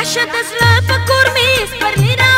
Așa te slăpă curmii, spărlina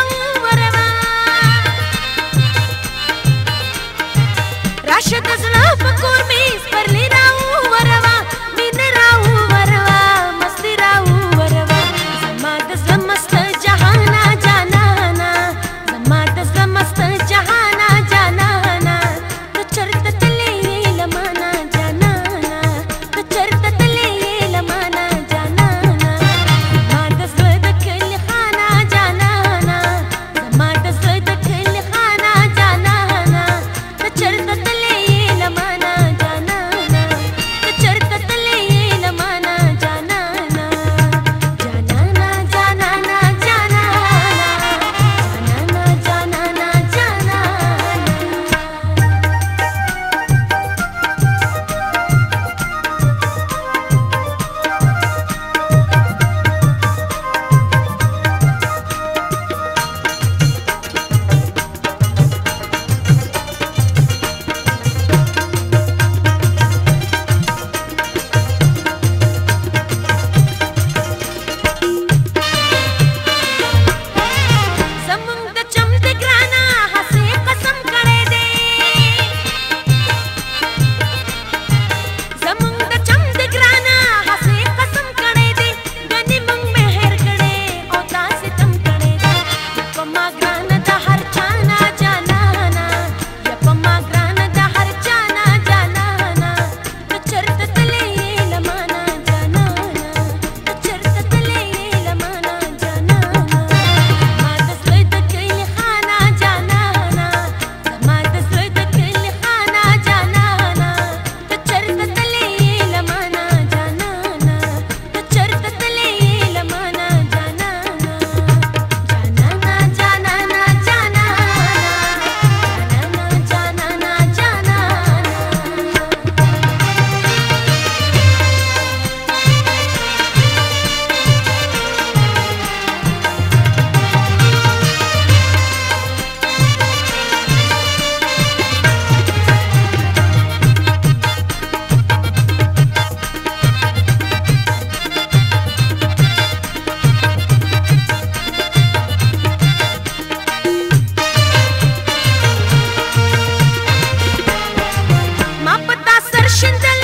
Shouldn't